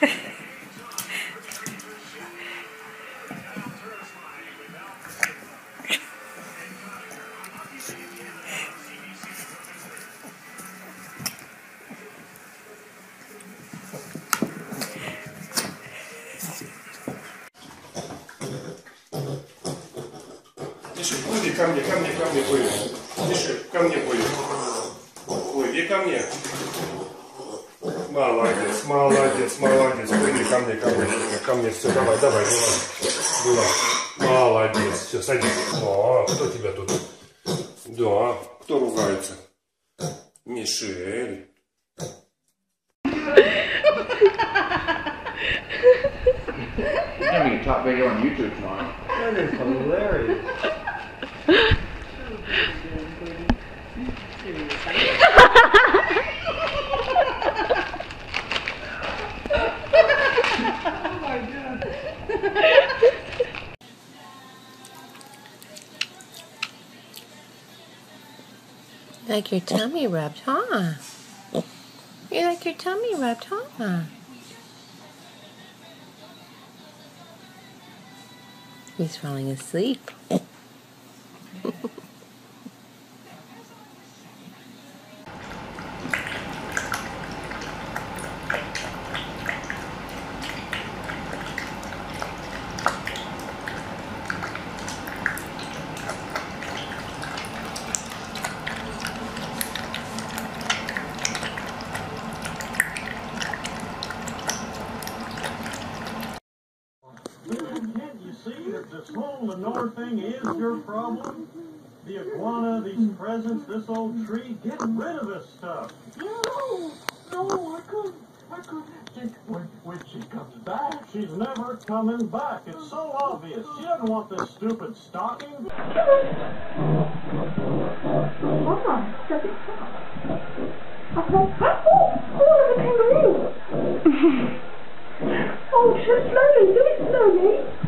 Тише, плыви ко мне, ко мне, ко мне плыви. Тише, ко мне плыви. Плыви ко мне. Молодец, молодец, молодец. Плыви ко мне, ко мне, ко мне. Все, давай, давай, вылазь. Вылазь. Молодец. Все, садись. О, кто тебя тут? Да, кто ругается? Мишель. It's gonna be a top video on YouTube tomorrow. That is hilarious. Like your tummy rubbed, huh? You like your tummy rubbed, huh? He's falling asleep. Can't you see that this whole Lenore thing is your problem? The iguana, these presents, this old tree, get rid of this stuff. No, no, I couldn't. I couldn't. She, when, when she comes back, she's never coming back. It's so obvious. She doesn't want this stupid stocking. Mama, does it stop? I thought, oh, oh, there's a kangaroo. oh, so slowly, do it slowly.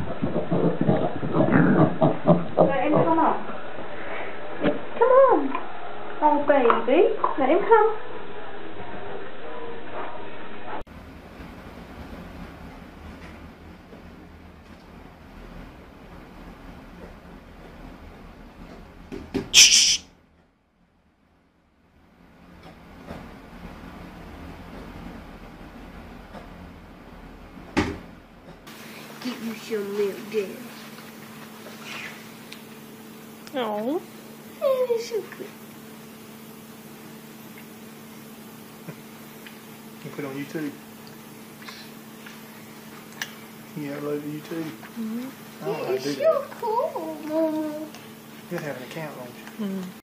Get you some milk, dear. Oh. Oh, it's so good. You put it on YouTube. You upload to YouTube. I don't know how to It's do so that. cool, You have an account, don't you? Mm.